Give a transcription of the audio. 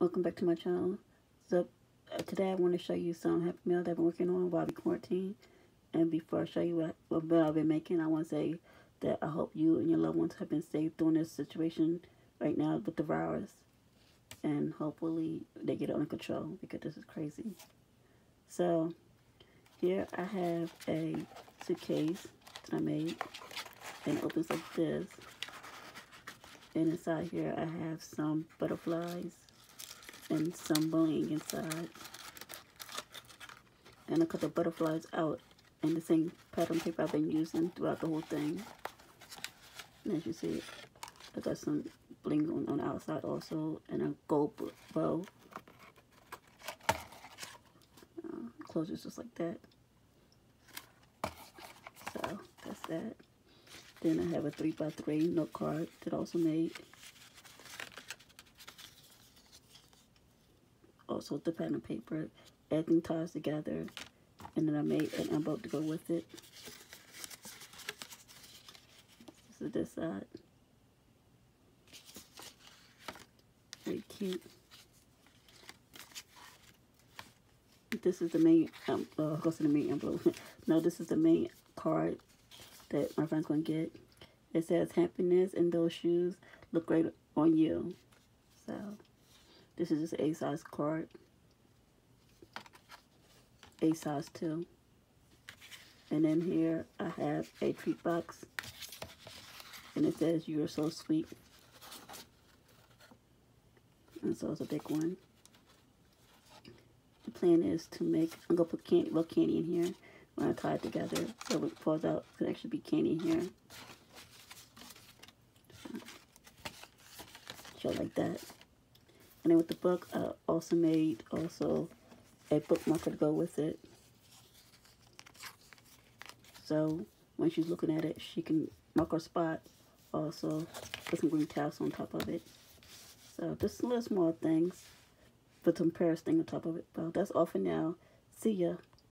welcome back to my channel. So uh, today I want to show you some Happy Mail that I've been working on while we quarantine. And before I show you what, what I've been making, I want to say that I hope you and your loved ones have been safe during this situation right now with the virus. And hopefully they get it under control because this is crazy. So here I have a suitcase that I made and it opens like this. And inside here I have some butterflies and some bling inside. And I cut the butterflies out in the same pattern paper I've been using throughout the whole thing. And as you see, I got some bling on, on the outside also and a gold bow. Uh, closes just like that. So that's that. Then I have a 3x3 note card that I also made. Also the pen and paper. Everything ties together. And then I made an envelope to go with it. This is this side. Very cute. This is the main, um, uh, goes to the main envelope. no, this is the main card that my friend's going to get. It says, happiness in those shoes look great on you. So, this is just a size card. A size too. And then here I have a treat box. And it says, you're so sweet. And so it's a big one. The plan is to make, I'm going to put candy, well, candy in here when I tie it together. So it falls out, it could actually be candy in here. Show like that. And then with the book, I also made also a bookmarker to go with it. So when she's looking at it, she can mark her spot. Also, put some green tabs on top of it. So just little small things. Put some Paris thing on top of it. Well, that's all for now. See ya.